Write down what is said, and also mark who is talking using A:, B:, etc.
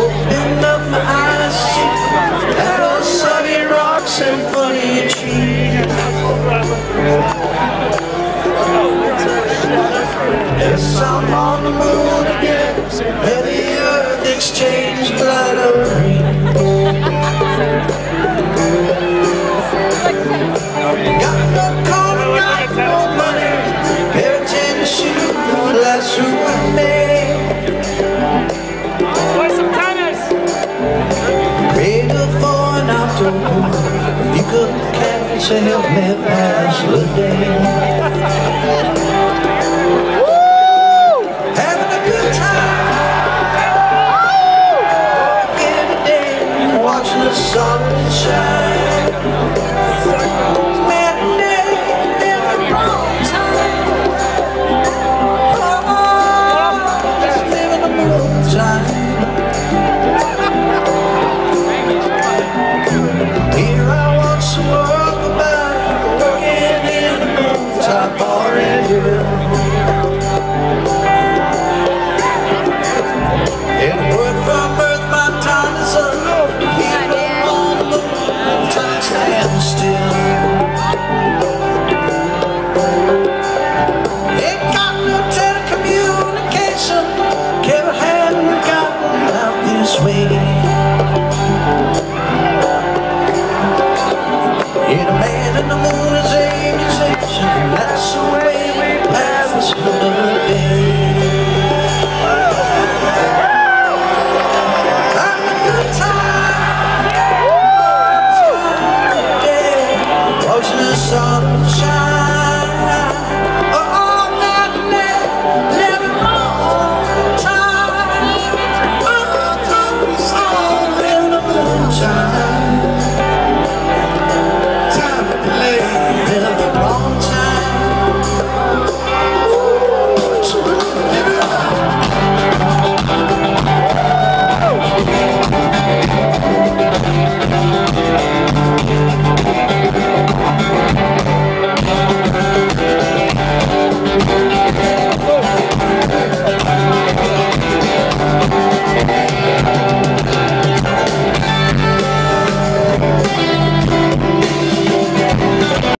A: Open up
B: my eyes sunny
A: rocks and funny trees. Yes, You could catch and help me pass the day. Having a good time. Every day, watching the sun shine. Stop.